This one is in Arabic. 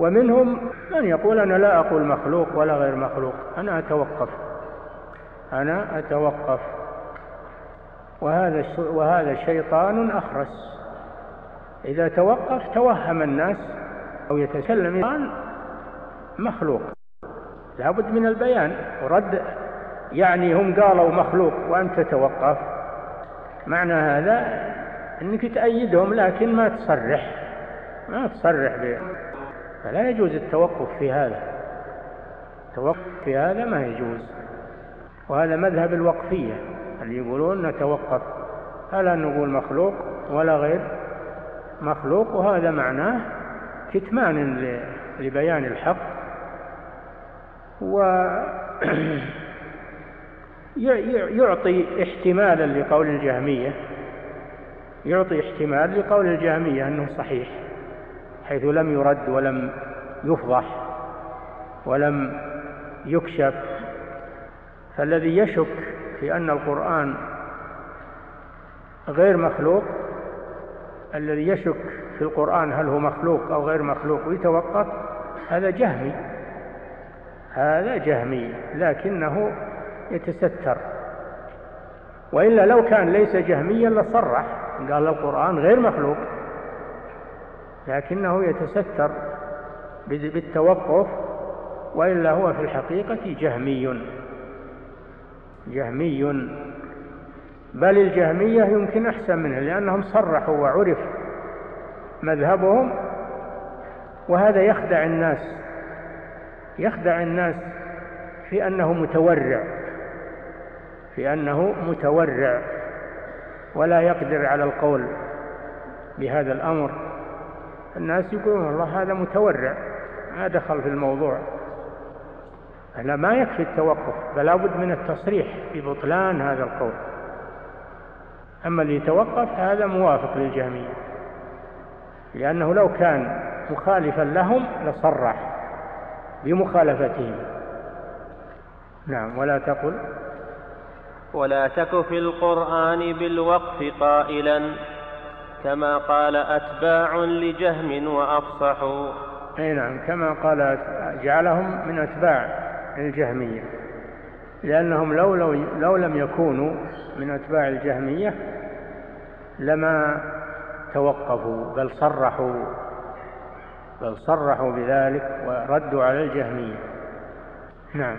ومنهم من يقول أنا لا أقول مخلوق ولا غير مخلوق. أنا أتوقف. أنا أتوقف. وهذا وهذا شيطان أخرس. إذا توقف توهم الناس أو يتكلم عن مخلوق. لابد من البيان ورد. يعني هم قالوا مخلوق وأنت توقف. معنى هذا أنك تأيدهم لكن ما تصرح. ما تصرح به فلا يجوز التوقف في هذا. التوقف في هذا ما يجوز. وهذا مذهب الوقفية اللي يقولون نتوقف. فلا نقول مخلوق ولا غير مخلوق؟ وهذا معناه كتمان لبيان الحق. و يعطي احتمالا لقول الجهمية. يعطي احتمال لقول الجهمية أنه صحيح. حيث لم يرد ولم يفضح ولم يكشف. فالذي يشك في أن القرآن غير مخلوق الذي يشك في القرآن هل هو مخلوق أو غير مخلوق ويتوقف هذا جهمي. هذا جهمي لكنه يتستر. وإلا لو كان ليس جهميا لصرح قال القرآن غير مخلوق. لكنه يتستر بالتوقف وإلا هو في الحقيقة جهمي. جهمي. بل الجهمية يمكن أحسن منه لأنهم صرحوا وعرف مذهبهم وهذا يخدع الناس يخدع الناس في أنه متورع في أنه متورع ولا يقدر على القول بهذا الأمر. الناس يقولون الله هذا متورع ما دخل في الموضوع. لا ما يكفي التوقف بل لابد من التصريح ببطلان هذا القول. أما اللي يتوقف هذا موافق للجهمية. لأنه لو كان مخالفا لهم لصرح بمخالفتهم. نعم ولا تقل. ولا تك في القرآن بالوقف قائلا. كما قال أتباع لجهم وأفصحوا أي نعم كما قال جعلهم من أتباع الجهمية. لأنهم لو, لو, لو لم يكونوا من أتباع الجهمية لما توقفوا بل صرحوا بل صرحوا بذلك وردوا على الجهمية. نعم.